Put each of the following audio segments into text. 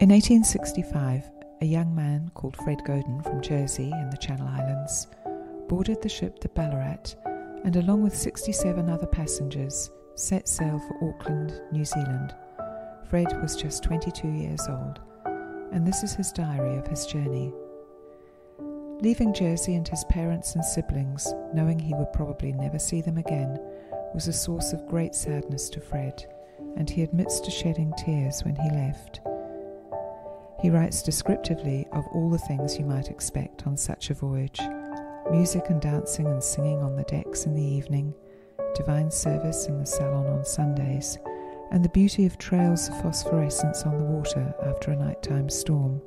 In 1865, a young man called Fred Godin from Jersey in the Channel Islands boarded the ship the Ballarat and, along with 67 other passengers, set sail for Auckland, New Zealand. Fred was just 22 years old, and this is his diary of his journey. Leaving Jersey and his parents and siblings, knowing he would probably never see them again, was a source of great sadness to Fred, and he admits to shedding tears when he left. He writes descriptively of all the things you might expect on such a voyage music and dancing and singing on the decks in the evening, divine service in the salon on Sundays, and the beauty of trails of phosphorescence on the water after a nighttime storm.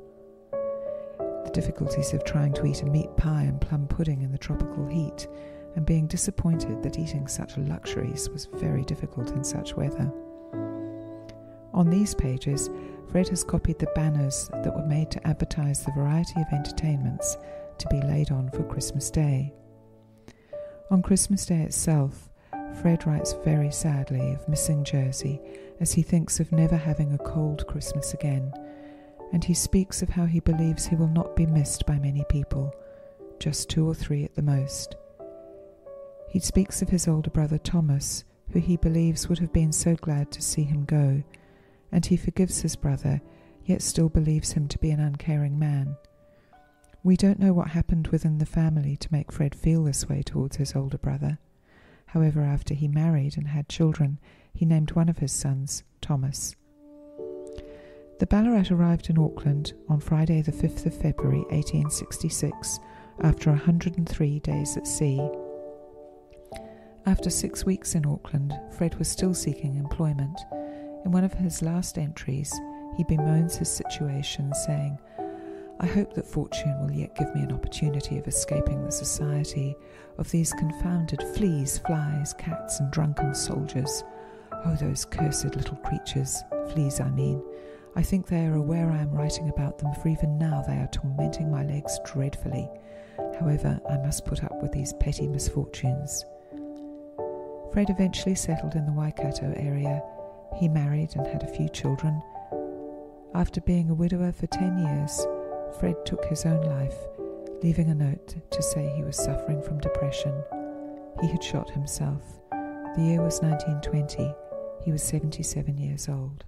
The difficulties of trying to eat a meat pie and plum pudding in the tropical heat, and being disappointed that eating such luxuries was very difficult in such weather. On these pages, Fred has copied the banners that were made to advertise the variety of entertainments to be laid on for Christmas Day. On Christmas Day itself, Fred writes very sadly of missing Jersey as he thinks of never having a cold Christmas again, and he speaks of how he believes he will not be missed by many people, just two or three at the most. He speaks of his older brother Thomas, who he believes would have been so glad to see him go and he forgives his brother, yet still believes him to be an uncaring man. We don't know what happened within the family to make Fred feel this way towards his older brother. However, after he married and had children, he named one of his sons Thomas. The Ballarat arrived in Auckland on Friday, the 5th of February 1866, after 103 days at sea. After six weeks in Auckland, Fred was still seeking employment one of his last entries, he bemoans his situation, saying, I hope that fortune will yet give me an opportunity of escaping the society of these confounded fleas, flies, cats, and drunken soldiers. Oh, those cursed little creatures, fleas, I mean. I think they are aware I am writing about them, for even now they are tormenting my legs dreadfully. However, I must put up with these petty misfortunes. Fred eventually settled in the Waikato area he married and had a few children. After being a widower for 10 years, Fred took his own life, leaving a note to say he was suffering from depression. He had shot himself. The year was 1920. He was 77 years old.